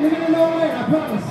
You're gonna know later, I promise.